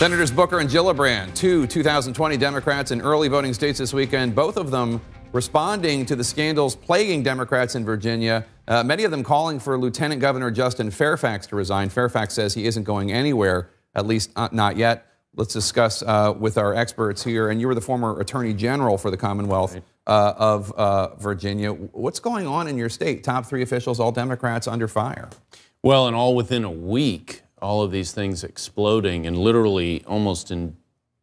Senators Booker and Gillibrand, two 2020 Democrats in early voting states this weekend, both of them responding to the scandals plaguing Democrats in Virginia, uh, many of them calling for Lieutenant Governor Justin Fairfax to resign. Fairfax says he isn't going anywhere, at least uh, not yet. Let's discuss uh, with our experts here. And you were the former Attorney General for the Commonwealth uh, of uh, Virginia. What's going on in your state? Top three officials, all Democrats, under fire. Well, and all within a week all of these things exploding and literally almost in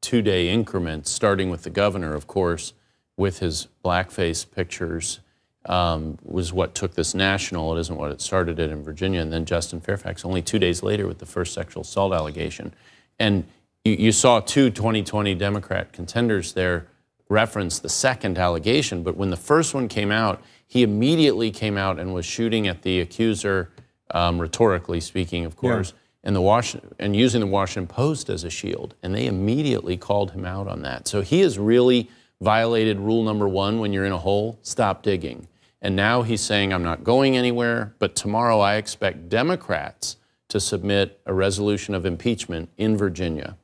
two day increments, starting with the governor, of course, with his blackface pictures, um, was what took this national. It isn't what it started it in Virginia. And then Justin Fairfax, only two days later, with the first sexual assault allegation. And you, you saw two 2020 Democrat contenders there reference the second allegation. But when the first one came out, he immediately came out and was shooting at the accuser, um, rhetorically speaking, of course. Yeah and the and using the Washington Post as a shield, and they immediately called him out on that. So he has really violated rule number one: when you're in a hole, stop digging. And now he's saying, "I'm not going anywhere." But tomorrow, I expect Democrats to submit a resolution of impeachment in Virginia.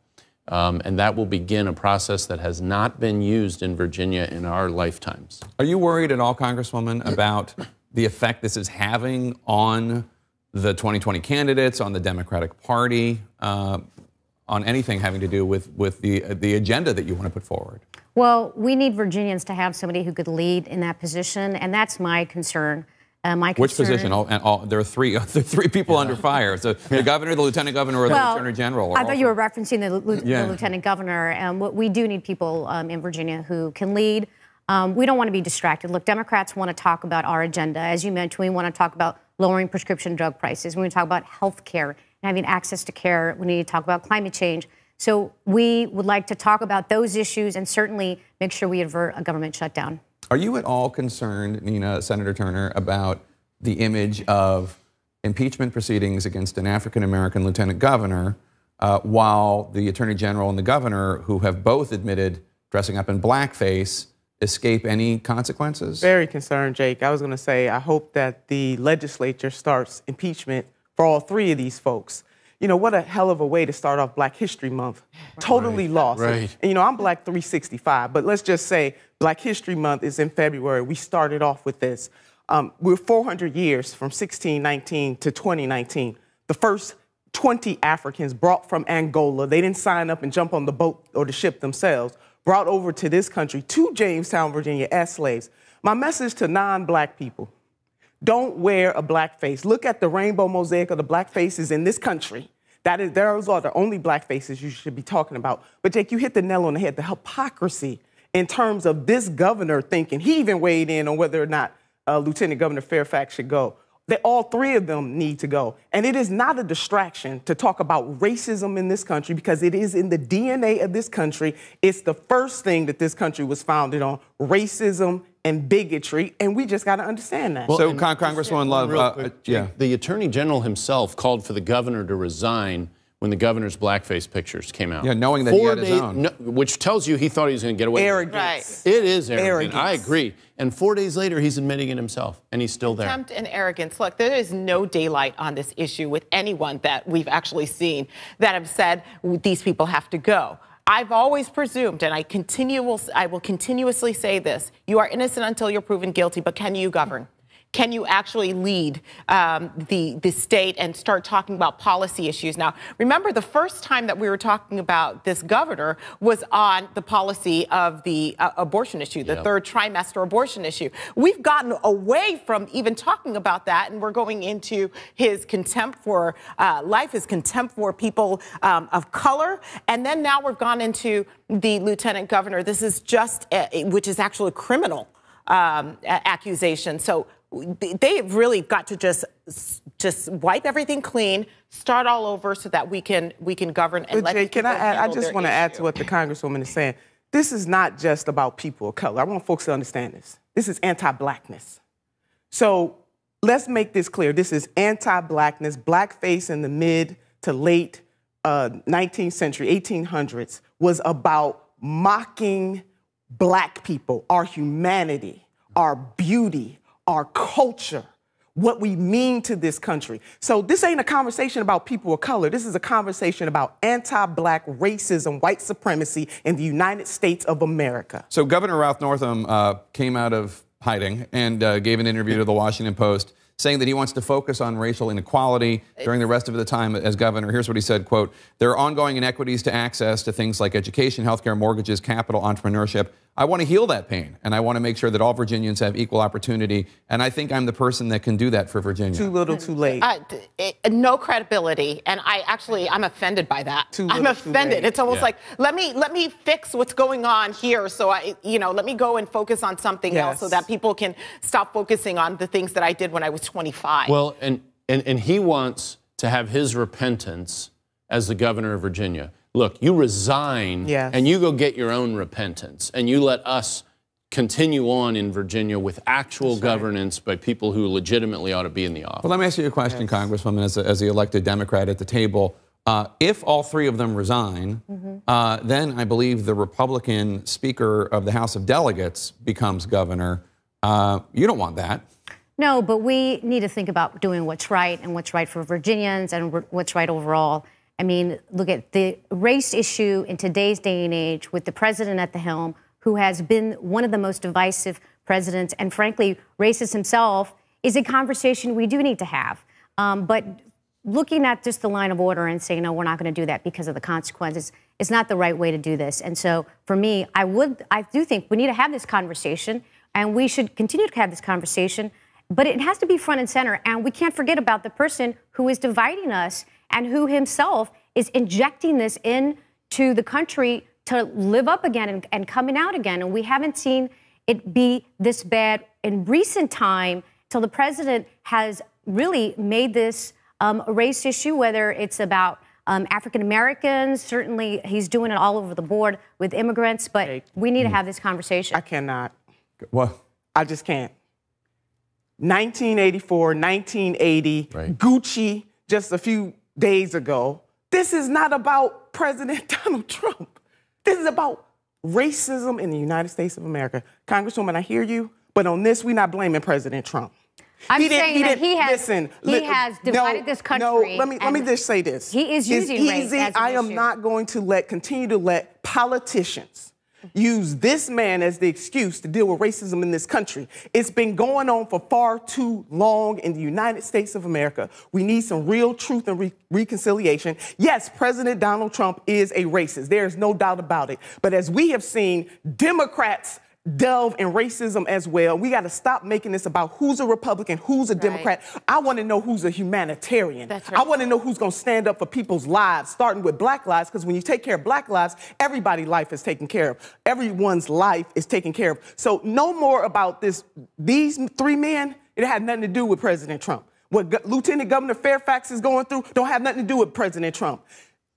Um, and that will begin a process that has not been used in Virginia in our lifetimes. Are you worried at all, Congresswoman, about the effect this is having on the 2020 candidates, on the Democratic Party, uh, on anything having to do with, with the, the agenda that you want to put forward? Well, we need Virginians to have somebody who could lead in that position, and that's my concern. Uh, my Which position? All, all, there are three. There are three people yeah. under fire. So the governor, the lieutenant governor, or well, the attorney general. I thought you were referencing the, yeah. the lieutenant governor. Um, we do need people um, in Virginia who can lead. Um, we don't want to be distracted. Look, Democrats want to talk about our agenda. As you mentioned, we want to talk about lowering prescription drug prices. We want to talk about health care and having access to care, we need to talk about climate change. So we would like to talk about those issues and certainly make sure we avert a government shutdown. Are you at all concerned, Nina, Senator Turner, about the image of impeachment proceedings against an African American lieutenant governor, uh, while the attorney general and the governor, who have both admitted dressing up in blackface, escape any consequences? Very concerned, Jake. I was going to say, I hope that the legislature starts impeachment for all three of these folks. You know, what a hell of a way to start off Black History Month. Totally right. lost. Right. And, you know, I'm Black 365, but let's just say Black History Month is in February. We started off with this. Um, we're 400 years from 1619 to 2019. The first 20 Africans brought from Angola, they didn't sign up and jump on the boat or the ship themselves, brought over to this country, to Jamestown, Virginia, as slaves. My message to non black people don't wear a black face. Look at the rainbow mosaic of the black faces in this country. That is, those are the only black faces you should be talking about. But Jake, you hit the nail on the head. The hypocrisy in terms of this governor thinking he even weighed in on whether or not uh, Lieutenant Governor Fairfax should go that all three of them need to go. And it is not a distraction to talk about racism in this country because it is in the DNA of this country. It's the first thing that this country was founded on racism and bigotry, and we just got to understand that. Well, so, Con- Congresswoman Love, uh, yeah. The Attorney General himself called for the governor to resign when the governor's blackface pictures came out. Yeah, knowing that Four he had his own. No, which tells you he thought he was going to get away Arrogance. Right. It is arrogant. Arrogance. I agree. And four days later, he's admitting it himself, and he's still there. Contempt and arrogance. Look, there is no daylight on this issue with anyone that we've actually seen that have said these people have to go. I've always presumed, and I, continue, I will continuously say this you are innocent until you're proven guilty, but can you govern? Can you actually lead um, the, the state and start talking about policy issues? Now, remember the first time that we were talking about this governor was on the policy of the uh, abortion issue, the yep. third trimester abortion issue. We've gotten away from even talking about that, and we're going into his contempt for uh, life, his contempt for people um, of color, and then now we've gone into the lieutenant governor. This is just, a, which is actually criminal um, accusation. So they've really got to just just wipe everything clean, start all over, so that we can we can govern and but let. Jay, can I add? I just want to add to what the congresswoman is saying. This is not just about people of color. I want folks to understand this. This is anti-blackness. So let's make this clear. This is anti-blackness. Blackface in the mid to late uh, 19th century, 1800s, was about mocking black people, our humanity, our beauty, our culture. what we mean to this country. So this ain't a conversation about people of color. This is a conversation about anti-black racism, white supremacy in the United States of America. So Governor Ralph Northam uh, came out of hiding and uh, gave an interview to the Washington Post saying that he wants to focus on racial inequality during the rest of the time as governor. Here's what he said, quote, there are ongoing inequities to access to things like education, healthcare, mortgages, capital, entrepreneurship. I want to heal that pain, and I want to make sure that all Virginians have equal opportunity. And I think I'm the person that can do that for Virginia. Too little, too late. Uh, it, no credibility, and I actually I'm offended by that. Too little, I'm offended. It's almost yeah. like let me let me fix what's going on here, so I you know let me go and focus on something yes. else, so that people can stop focusing on the things that I did when I was 25. Well, and and and he wants to have his repentance as the governor of Virginia look, you resign yes. and you go get your own repentance and you let us continue on in Virginia with actual That's governance by people who legitimately ought to be in the office. Well, let me ask you a question, yes. Congresswoman, as, a, as the elected Democrat at the table. Uh, if all three of them resign, mm-hmm. uh, then I believe the Republican Speaker of the House of Delegates becomes governor. Uh, you don't want that. No, but we need to think about doing what's right and what's right for Virginians and what's right overall. I mean, look at the race issue in today's day and age with the president at the helm, who has been one of the most divisive presidents, and frankly, racist himself, is a conversation we do need to have. Um, but looking at just the line of order and saying, no, we're not going to do that because of the consequences is not the right way to do this. And so for me, I would, I do think we need to have this conversation, and we should continue to have this conversation. But it has to be front and center, and we can't forget about the person who is dividing us and who himself is injecting this into the country to live up again and, and coming out again. And we haven't seen it be this bad in recent time till the president has really made this um, a race issue, whether it's about um, African Americans. Certainly, he's doing it all over the board with immigrants, but we need to have this conversation. I cannot. What? I just can't. 1984, 1980, right. Gucci, just a few days ago. This is not about President Donald Trump. This is about racism in the United States of America. Congresswoman, I hear you, but on this, we're not blaming President Trump. I'm he saying that he has, listen, he li- has divided no, this country. No, let me let me just say this. He is using it's easy. I am issue. not going to let continue to let politicians use this man as the excuse to deal with racism in this country. It's been going on for far too long in the United States of America. We need some real truth and re- reconciliation. Yes, President Donald Trump is a racist. There is no doubt about it. But as we have seen, Democrats delve in racism as well. We got to stop making this about who's a Republican, who's a right. Democrat. I want to know who's a humanitarian. Right. I want to know who's going to stand up for people's lives, starting with black lives, because when you take care of black lives, everybody's life is taken care of. Everyone's life is taken care of. So no more about this. These three men, it had nothing to do with President Trump. What Lieutenant Governor Fairfax is going through don't have nothing to do with President Trump.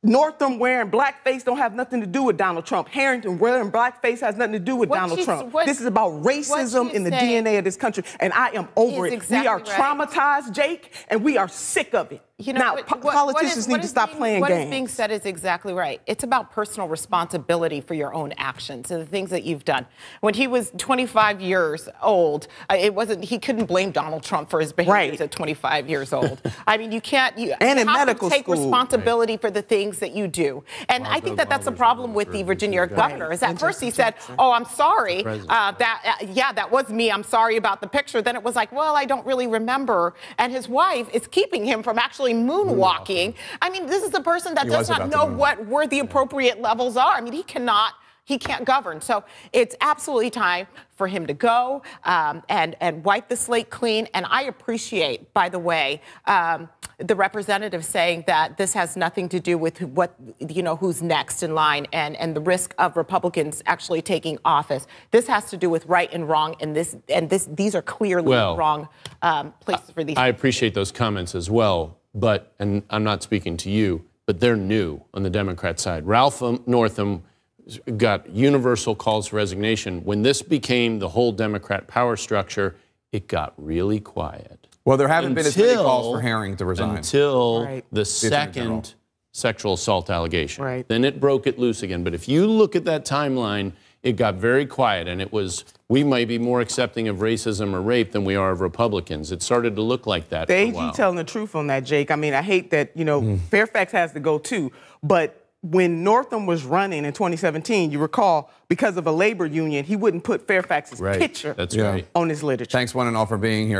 Northam wearing blackface don't have nothing to do with Donald Trump. Harrington wearing blackface has nothing to do with what Donald Trump. What, this is about racism in the DNA of this country, and I am over it. Exactly we are right. traumatized, Jake, and we are sick of it. You know, now, what, po- politicians is, need to stop being, playing what games. What is being said is exactly right. It's about personal responsibility for your own actions and the things that you've done. When he was 25 years old, uh, it wasn't. He couldn't blame Donald Trump for his behaviors right. at 25 years old. I mean, you can't. You, and you in medical to take school. responsibility right. for the things that you do. And well, I think that that's a problem with the Virginia governor. Is at first he said, "Oh, I'm sorry. Uh, that uh, yeah, that was me. I'm sorry about the picture." Then it was like, "Well, I don't really remember." And his wife is keeping him from actually moonwalking. I mean, this is a person that he does not know what where the appropriate levels are. I mean, he cannot he can't govern. So it's absolutely time for him to go um, and and wipe the slate clean. And I appreciate, by the way. Um, the representative saying that this has nothing to do with what you know who's next in line and and the risk of Republicans actually taking office. This has to do with right and wrong, and this and this these are clearly well, wrong um, places for these. I appreciate those comments as well. But, and I'm not speaking to you, but they're new on the Democrat side. Ralph um, Northam got universal calls for resignation. When this became the whole Democrat power structure, it got really quiet. Well, there haven't until, been as many calls for Herring to resign. Until right. the second sexual assault allegation. Right. Then it broke it loose again. But if you look at that timeline, it got very quiet, and it was we might be more accepting of racism or rape than we are of Republicans. It started to look like that. The for a AG telling the truth on that, Jake. I mean, I hate that you know hmm. Fairfax has to go too, but when Northam was running in 2017, you recall, because of a labor union, he wouldn't put Fairfax's Right. picture That's Yeah. right. on his literature. Thanks one and all for being here.